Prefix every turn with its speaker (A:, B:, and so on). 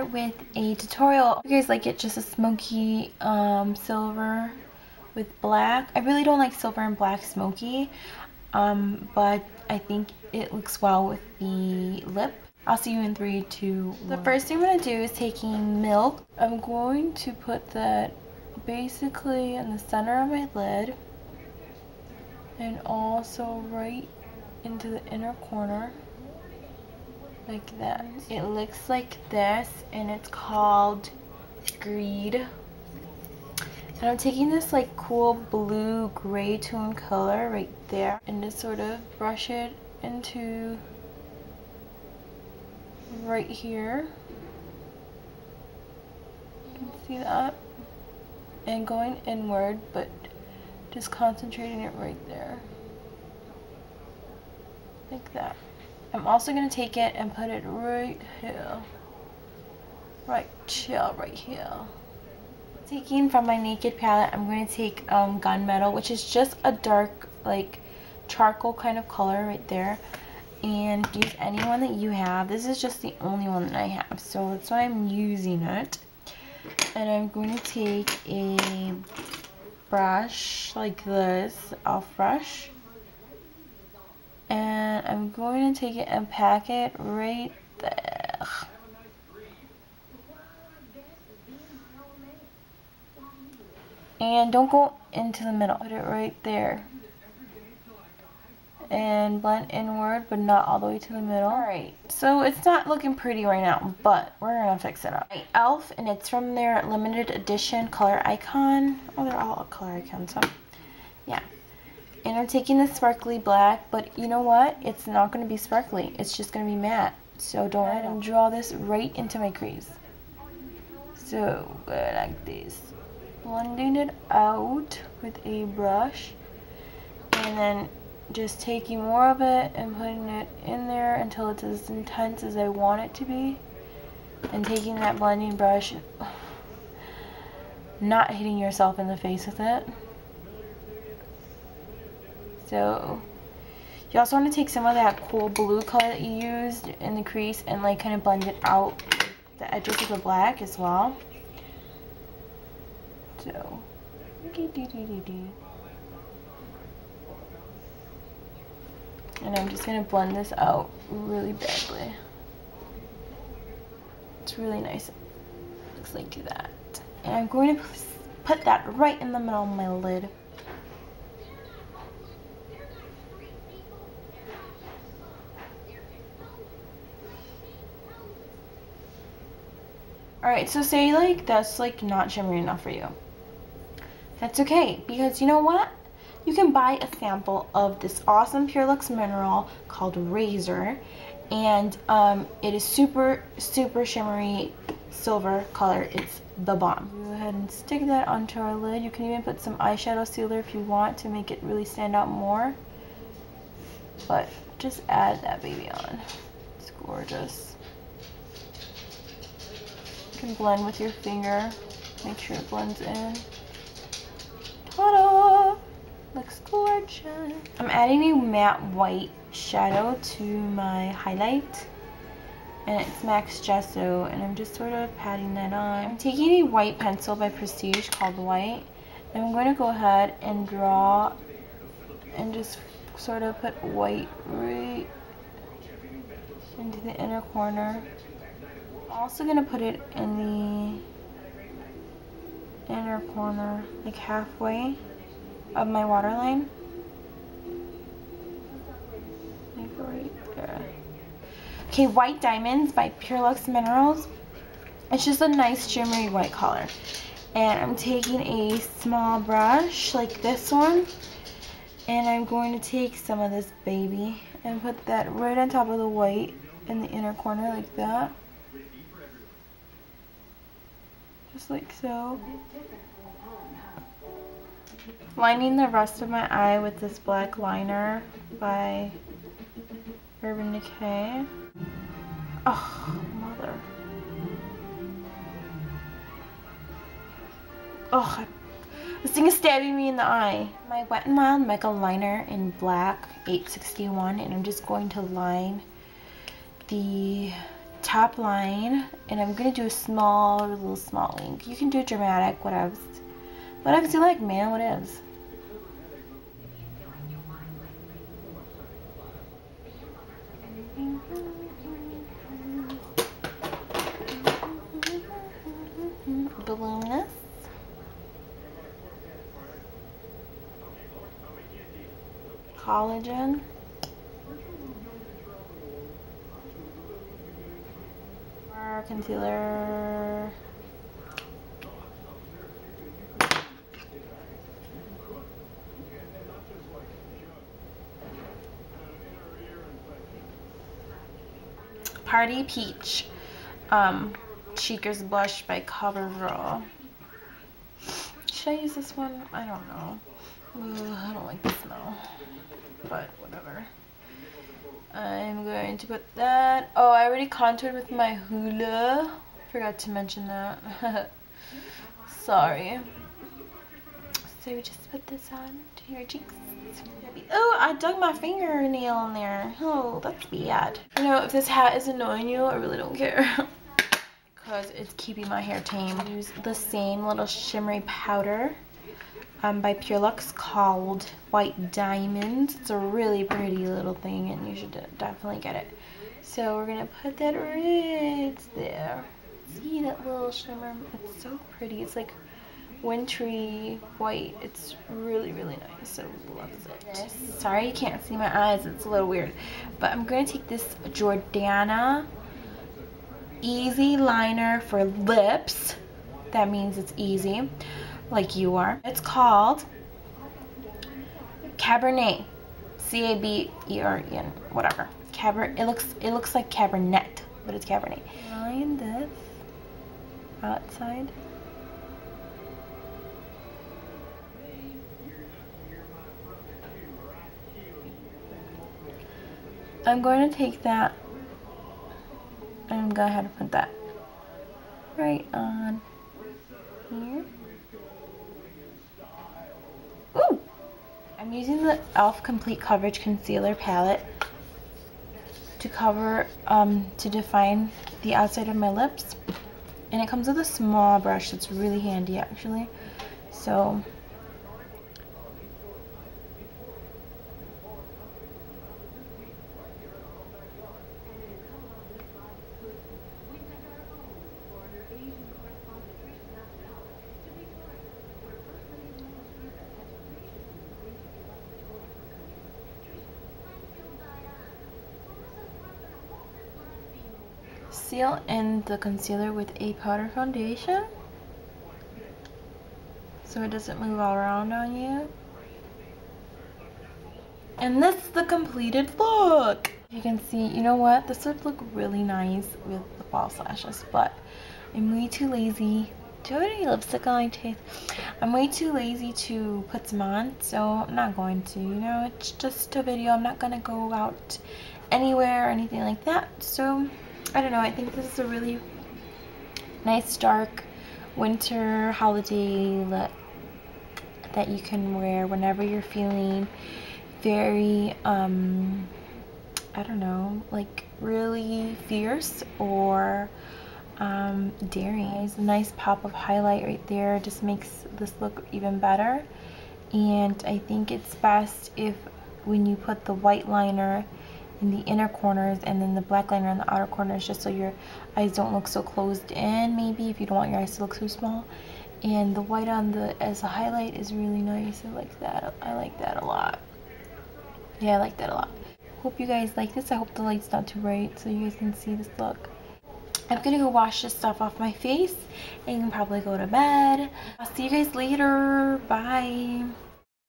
A: So I am here with a tutorial. You guys like it just a smoky um, silver with black. I really don't like silver and black smoky, um, but I think it looks well with the lip. I'll see you in three, two, one. The first thing I'm going to do is taking milk. I'm going to put that basically in the center of my lid and also right into the inner corner like that. It looks like this and it's called Greed. And I'm taking this like cool blue gray tone color right there and just sort of brush it into right here. You can see that? And going inward, but just concentrating it right there. Like that. I'm also going to take it and put it right here. Right chill right here. Taking from my Naked palette, I'm going to take um, Gunmetal, which is just a dark, like, charcoal kind of color right there. And use any one that you have. This is just the only one that I have, so that's why I'm using it. And I'm going to take a brush like this, elf brush. And I'm going to take it and pack it right there. And don't go into the middle. Put it right there and blend inward but not all the way to the middle. Alright, so it's not looking pretty right now, but we're going to fix it up. Right, e.l.f. and it's from their limited edition color icon. Oh, they're all color icons, so yeah. And I'm taking the sparkly black, but you know what? It's not going to be sparkly. It's just going to be matte. So don't ahead and draw this right into my crease. So, like this. Blending it out with a brush. And then just taking more of it and putting it in there until it's as intense as I want it to be and taking that blending brush not hitting yourself in the face with it so you also want to take some of that cool blue color that you used in the crease and like kind of blend it out the edges of the black as well so and I'm just going to blend this out really badly. It's really nice. Looks like that. And I'm going to put that right in the middle of my lid. Alright, so say like that's like not shimmery enough for you. That's okay, because you know what? you can buy a sample of this awesome Pure Luxe mineral called Razor and um, it is super super shimmery silver color. It's the bomb. Go ahead and stick that onto our lid. You can even put some eyeshadow sealer if you want to make it really stand out more. But just add that baby on. It's gorgeous can blend with your finger make sure it blends in ta-da Looks gorgeous. I'm adding a matte white shadow to my highlight. And it's MAC's Gesso. And I'm just sort of patting that on. I'm taking a white pencil by Prestige called White. And I'm going to go ahead and draw and just sort of put white right into the inner corner. I'm also going to put it in the inner corner, like halfway of my waterline. Like right there. Okay, White Diamonds by Pure Luxe Minerals. It's just a nice shimmery white color. And I'm taking a small brush like this one. And I'm going to take some of this baby and put that right on top of the white in the inner corner like that. Just like so lining the rest of my eye with this black liner by Urban Decay. Oh, mother. Oh, this thing is stabbing me in the eye. My Wet n Wild Mega Liner in black 861 and I'm just going to line the top line and I'm gonna do a small little small wing. You can do dramatic whatever whatever you like man whatever balloon collagen concealer Party Peach um, Cheekers Blush by CoverGirl. Should I use this one? I don't know. I don't like the smell. But whatever. I'm going to put that. Oh, I already contoured with my Hoola. Forgot to mention that. Sorry. So we just put this on to your cheeks. Oh, I dug my fingernail in there. Oh, that's bad. You know, if this hat is annoying you, I really don't care. Because it's keeping my hair tame. Use the same little shimmery powder um, by Pure Luxe called White Diamonds. It's a really pretty little thing and you should definitely get it. So we're going to put that right there. See that little shimmer? It's so pretty. It's like wintry white. It's really, really nice. So loves it. Sorry you can't see my eyes. It's a little weird. But I'm going to take this Jordana Easy Liner for Lips. That means it's easy like you are. It's called Cabernet. C-A-B-E-R-N, whatever. Cabernet. It looks it looks like Cabernet, but it's Cabernet. Line this outside. I'm going to take that and go ahead and put that right on I'm using the e.l.f. Complete Coverage Concealer Palette to cover, um, to define the outside of my lips. And it comes with a small brush that's really handy actually. So seal in the concealer with a powder foundation so it doesn't move all around on you. And this is the completed look. You can see, you know what? This would look really nice with the false lashes, but I'm way too lazy. Do I have any lipstick on my teeth? I'm way too lazy to put some on, so I'm not going to, you know? It's just a video. I'm not going to go out anywhere or anything like that, so I don't know, I think this is a really nice dark winter holiday look that you can wear whenever you're feeling very, um, I don't know, like really fierce or um, daring. It's a nice pop of highlight right there, just makes this look even better. And I think it's best if when you put the white liner in the inner corners and then the black liner in the outer corners just so your eyes don't look so closed in maybe if you don't want your eyes to look so small. And the white on the as a highlight is really nice. I like that I like that a lot. Yeah I like that a lot. Hope you guys like this. I hope the light's not too bright so you guys can see this look. I'm gonna go wash this stuff off my face and probably go to bed. I'll see you guys later. Bye